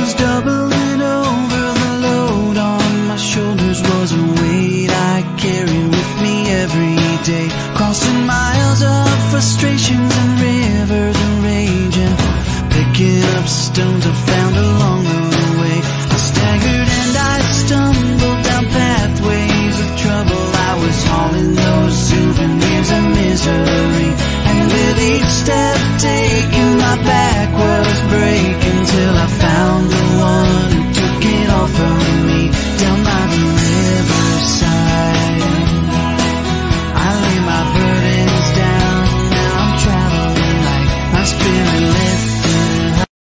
was doubling over the load on my shoulders was a weight I carried with me every day. Crossing miles of frustrations and rivers and raging, picking up stones I found along the way. I staggered and I stumbled down pathways of trouble. I was hauling those souvenirs of misery. And with each step taking my back feeling.